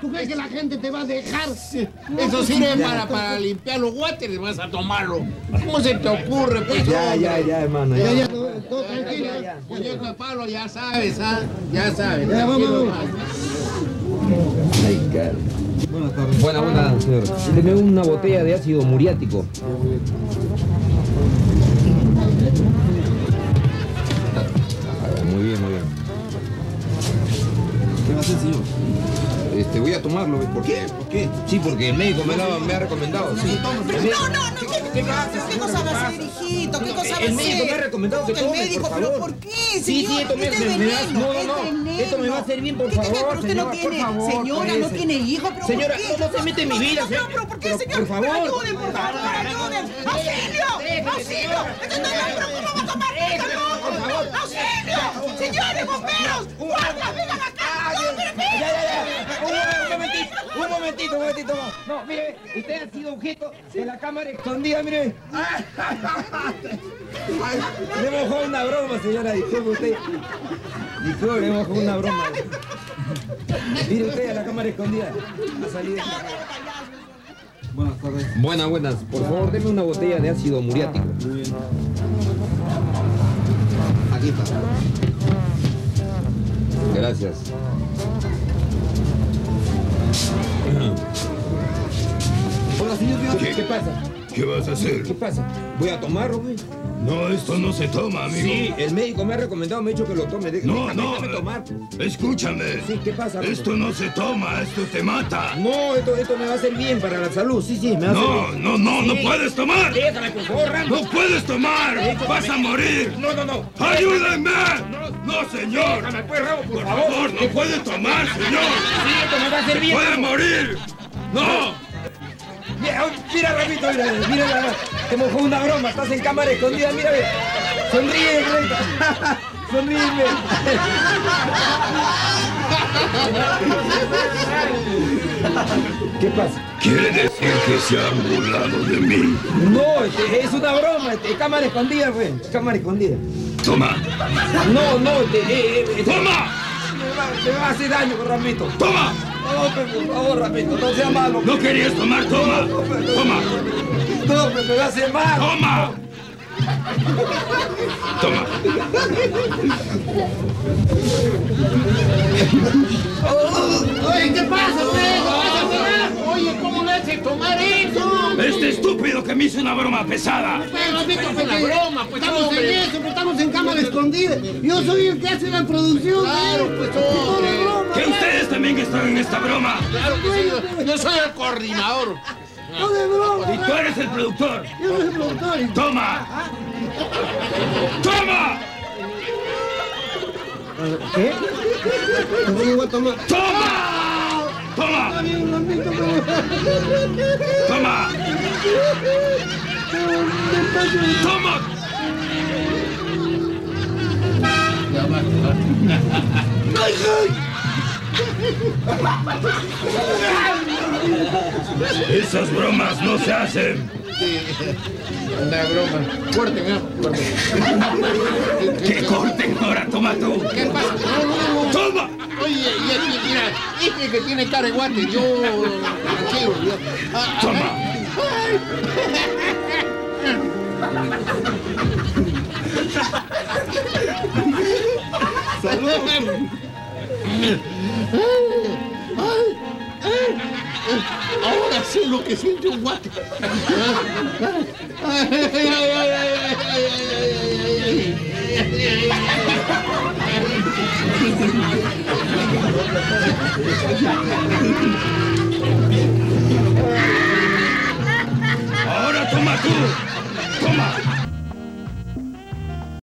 ¿Tú, ¿Tú crees que la gente te va a dejar? Eso sirve para, para limpiar los guates vas a tomarlo. ¿Cómo se te ocurre, pues? Ya, ya, ya, hermano. Ya, Ya, todo, todo tranquilo. Palo, ya sabes, ¿ah? Ya sabes. Ya, vamos, vamos. más. Buenas tardes. Buena, buena, señor. Deme una botella de ácido muriático. Muy bien, muy bien. ¿Qué va a hacer, señor? Este, voy a tomarlo. ¿Por qué? ¿Por qué? Sí, porque el médico me, lo- me ha recomendado. Sí. Pero no, no, no, ¿qué, qué, qué cosa va a hacer, hijito? ¿Qué cosa va a hacer? El médico me ha recomendado que ¿Cómo tome, el médico? por ¿Pero por qué, Sí, sí, esto me- no, no, no. Esto me va a hacer bien, por favor, Pero usted no tiene, señora, no tiene hijo, pero Señora, ¿por qué? no se mete en mi vida, pero ¿por qué, señor? por favor. Ayuden, por favor, ayuden. ¡Auxilio! ¡Auxilio! Este no, pero ¿cómo va a tomar esto? ¡Auxilio! ¡Señores, bomberos! ¡Guardias, vengan acá! ¡No, pero Ya, ya, ya. Un, un momentito, un momentito. No, mire, usted ha sido objeto de la cámara escondida, mire. Le mojó una broma, señora, disculpe usted. Disculpe, le mojó una broma. Mire usted a la cámara escondida. Ha salido. Buenas tardes. Buenas, buenas. Por favor, deme una botella de ácido muriático. Muy bien. Aquí está. Gracias. ¿Qué, qué pasa? ¿Qué vas a hacer? ¿Qué pasa? Voy a tomarlo, güey. No, esto no se toma, amigo. Sí, el médico me ha recomendado, me ha dicho que lo tome. De- No, déjame, no. déjame tomar. Escúchame. Sí, ¿qué pasa? Roberto? Esto no se toma, esto te mata. No, esto, esto me va a hacer bien para la salud. Sí, sí, me va a hacer No, bien. no, no, no Sí. puedes tomar. Déjame, por favor, Rambo. No puedes tomar. Vas a morir. No, no, no. ¡Ayúdenme! No, señor. Déjame, pues, Rambo, por, Por favor. favor, no puedes tomar, señor. Sí, esto me va a hacer bien. Puede morir. No. Mira, mira, Ramito, mira, mira, mira, te mojó una broma, estás en cámara escondida, mira, ve. sonríe, sonríe. ¿Qué pasa? Quiere decir que se han burlado de mí. No, este, es una broma, este, cámara escondida, güey, cámara escondida. Toma. No, no, este, eh, eh, este, ¡Toma! me va, me va a hacer daño, Ramito. ¡Toma! No, por favor, Ramito, no sea malo. ¿No querías tomar? Toma. Toma. No, pues, me hacer mal. ¡Toma! Toma. Oye, ¿qué pasa, tomar? Oye, ¿cómo le hace tomar eso? Estúpido que me hizo una broma pesada. Pero, broma, pues, estamos hombre. en eso, pero estamos en cámara escondida. Yo soy el que hace la producción. Claro, ¿eh? pues, Todo hombre. es broma, Que ¿eh? ustedes también están en esta broma. Claro que sí. Yo soy el coordinador. Todo es broma. Y tú eres el productor. Yo soy el productor. y- ¡Toma! ¡Toma! ¿Qué? ¿Cómo voy a tomar? ¡Toma! ¡Toma! ¡Toma! ¡Toma! Esas bromas no se hacen. Una broma. Corten, ¿ah? Corten. ¡Que corten ahora! ¡Toma tú! ¿Qué pasa? No, no, no. ¡Toma! Oye, y mira, este que tiene cara de guante, yo tranquilo, yo. Ah, ¡Salud! Ahora sé lo que siente un guate.